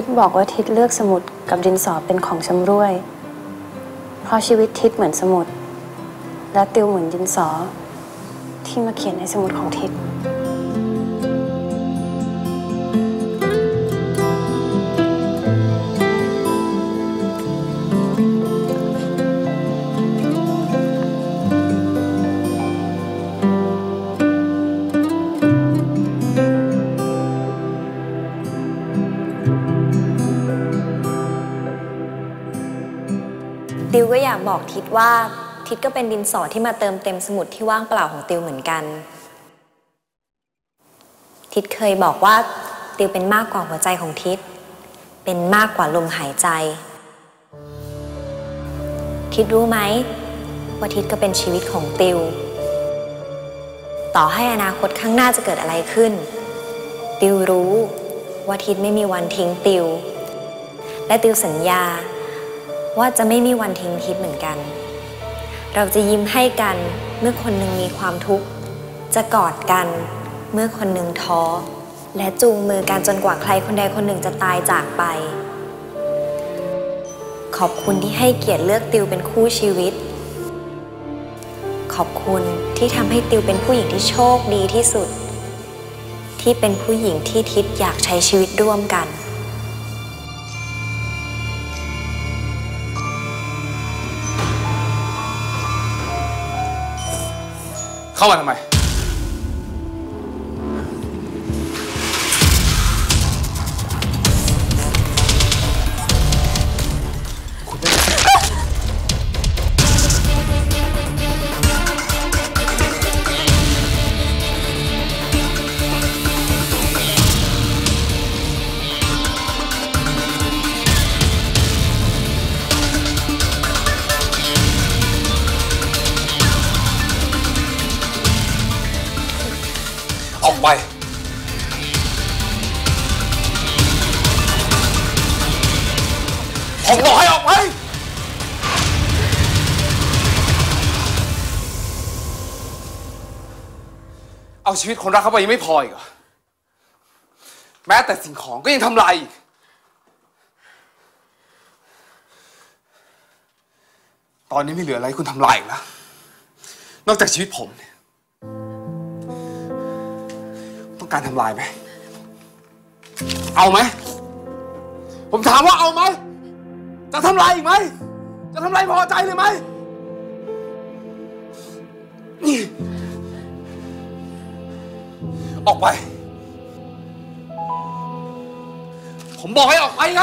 ทิดบอกว่าทิดเลือกสมุดกับดินสอเป็นของชำร่วย เพราะชีวิตทิดเหมือนสมุด และติวเหมือนดินสอ ที่มาเขียนในสมุดของทิด ติวก็อยากบอกทิดว่า ทิดก็เป็นดินสอที่มาเติมเต็มสมุดที่ว่างเปล่าของติวเหมือนกัน ทิดเคยบอกว่า ติวเป็นมากกว่าหัวใจของทิด เป็นมากกว่าลมหายใจ ทิดรู้ไหมว่าทิดก็เป็นชีวิตของติว ต่อให้อนาคตข้างหน้าจะเกิดอะไรขึ้น ติวรู้ว่าทิดไม่มีวันทิ้งติว และติวสัญญา ว่าจะไม่มีวันทิ้งทิศเหมือนกัน เราจะยิ้มให้กันเมื่อคนหนึ่งมีความทุกข์ จะกอดกันเมื่อคนหนึ่งท้อ และจูงมือกันจนกว่าใครคนใดคนหนึ่งจะตายจากไป ขอบคุณที่ให้เกียรติเลือกติวเป็นคู่ชีวิต ขอบคุณที่ทำให้ติวเป็นผู้หญิงที่โชคดีที่สุด ที่เป็นผู้หญิงที่ทิศอยากใช้ชีวิตร่วมกัน เข้ามาทำไม ไปผมบอกให้ออกไป เอาชีวิตคนรักเข้าไปยังไม่พออีกเหรอ แม้แต่สิ่งของก็ยังทำลายอีก ตอนนี้ไม่เหลืออะไรคุณทำลายอีกแล้ว นอกจากชีวิตผมเนี่ย ต้องการทำลายไหม เอาไหม ผมถามว่าเอาไหม จะทำลายอีกไหม จะทำลายพอใจเลยไหม นี่ ออกไป ผมบอกให้ออกไปไง